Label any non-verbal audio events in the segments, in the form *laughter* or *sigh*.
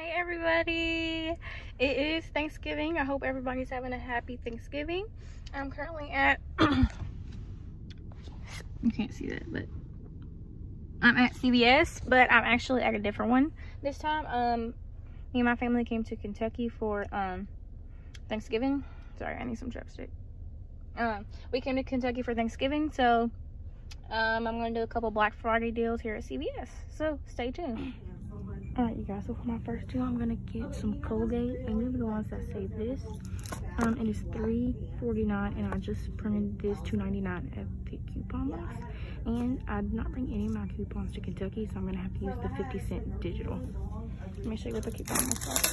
Hey everybody! It is Thanksgiving. I hope everybody's having a happy Thanksgiving. I'm currently at *coughs* you can't see that, but I'm at CVS, but I'm actually at a different one this time. Um me and my family came to Kentucky for um Thanksgiving. Sorry, I need some chapstick. Um we came to Kentucky for Thanksgiving, so um I'm gonna do a couple Black Friday deals here at CVS. So stay tuned. All right, you guys, so for my first deal, I'm gonna get some Colgate, and these are the ones that say this. Um, and it's $3.49, and I just printed this $2.99 at the coupon box. And I did not bring any of my coupons to Kentucky, so I'm gonna have to use the 50 cent digital. Let me show you what the coupon looks like.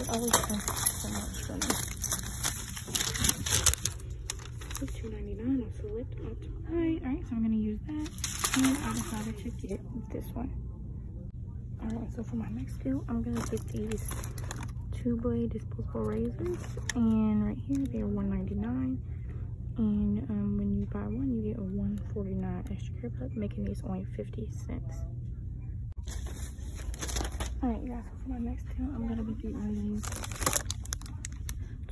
It always costs so much. It's $2.99, I'll select up to. All right, so I'm gonna use that. And I decided to get this one. Alright, so for my next deal, I'm gonna get these two blade disposable razors. And right here, they're $1.99. And um, when you buy one, you get a $1.49 extra care pack, making these only 50 cents. Alright, guys, so for my next deal, I'm gonna be getting these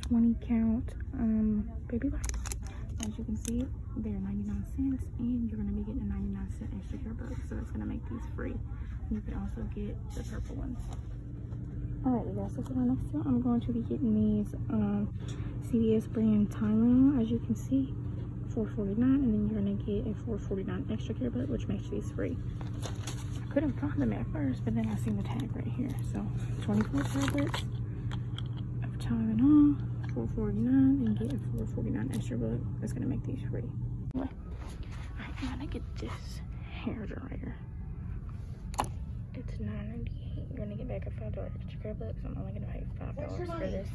20 count um, baby wipes. As you can see, they're 99 cents and you're going to be getting a 99 cent extra care book. So that's going to make these free. You can also get the purple ones. Alright, you guys, so for my next deal, I'm going to be getting these um, CVS brand Tylenol. As you can see, 4.49, and then you're to get a 4.49 extra care book, which makes these free. I couldn't find them at first, but then I seen the tag right here. So 24 tablets of Tylenol. 4.49 and get a 4.49 extra book. That's gonna make these free. Anyway, alright, I'm gonna get this hair dryer. It's 9.98. Gonna get back a five dollar extra care book, so I'm only gonna pay five dollars for this.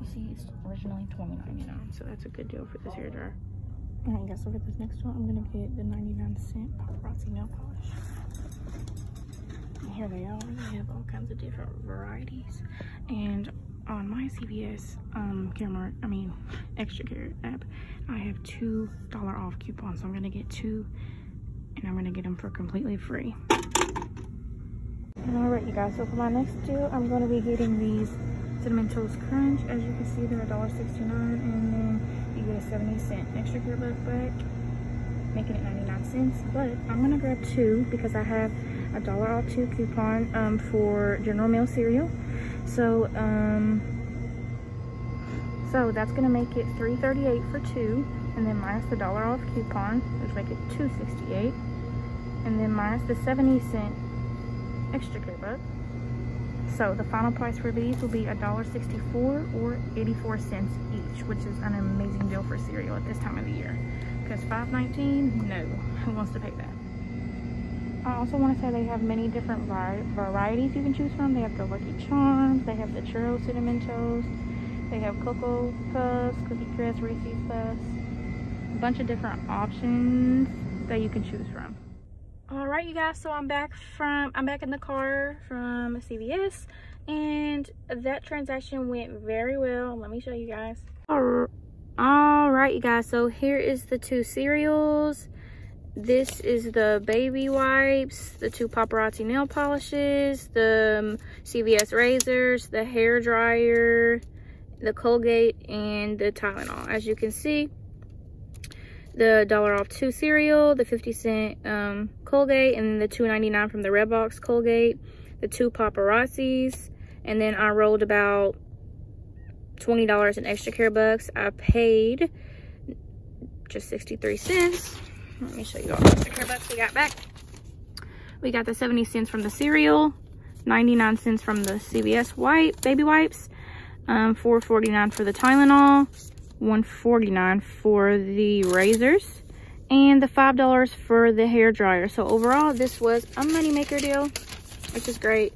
You see, it's originally $20.99, so that's a good deal for this hair dryer. Alright, guys, so for this next one, I'm gonna get the 99 cent paparazzi nail polish. And here they are. They have all kinds of different varieties. And on my CVS um, camera, I mean, extra care app, I have $2 off coupons. So I'm gonna get two and I'm gonna get them for completely free. All right, you guys, so for my next deal, I'm gonna be getting these Cinnamon Toast Crunch. As you can see, they're $1.69 and then you get a 70 cent extra care book back, making it 99 cents. But I'm gonna grab two because I have a dollar off two coupon um, for General Mills cereal. So, um, so that's gonna make it 3.38 for two, and then minus the dollar off coupon, which make it 2.68, and then minus the 70 cent extra book. So the final price for these will be $1.64 or 84 cents each, which is an amazing deal for cereal at this time of the year. Because $5.19, no, who wants to pay that? I also want to say they have many different vari varieties you can choose from. They have the Lucky Charms, they have the Churro Cinnamon Toast, they have Cocoa Puffs, Cookie Crisp, Reese's Puffs, a bunch of different options that you can choose from. All right, you guys, so I'm back from, I'm back in the car from CVS and that transaction went very well. Let me show you guys. All right, you guys, so here is the two cereals this is the baby wipes, the two paparazzi nail polishes, the um, CVS razors, the hair dryer, the Colgate, and the Tylenol. As you can see, the dollar off two cereal, the 50 cent um, Colgate, and the 2.99 from the Redbox Colgate, the two paparazzis, and then I rolled about $20 in extra care bucks. I paid just 63 cents let me show you all the extra care bucks we got back. We got the 70 cents from the cereal, 99 cents from the CVS wipe, baby wipes, um, 4.49 for the Tylenol, 149 for the razors, and the $5 for the hair dryer. So overall, this was a money maker deal, which is great.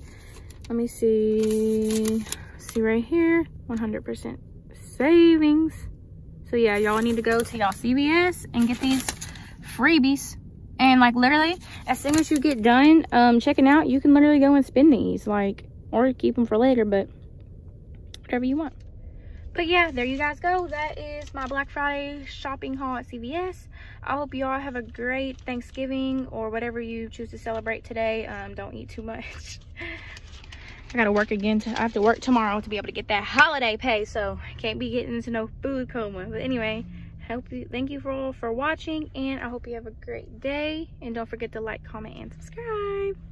Let me see, see right here, 100% savings. So yeah, y'all need to go to y'all CVS and get these freebies And like literally, as soon as you get done um, checking out, you can literally go and spend these. Like, or keep them for later, but whatever you want. But yeah, there you guys go. That is my Black Friday shopping haul at CVS. I hope you all have a great Thanksgiving or whatever you choose to celebrate today. Um, don't eat too much. *laughs* I gotta work again. To, I have to work tomorrow to be able to get that holiday pay, so I can't be getting into no food coma. But anyway, hope you, thank you for all for watching, and I hope you have a great day. And don't forget to like, comment, and subscribe.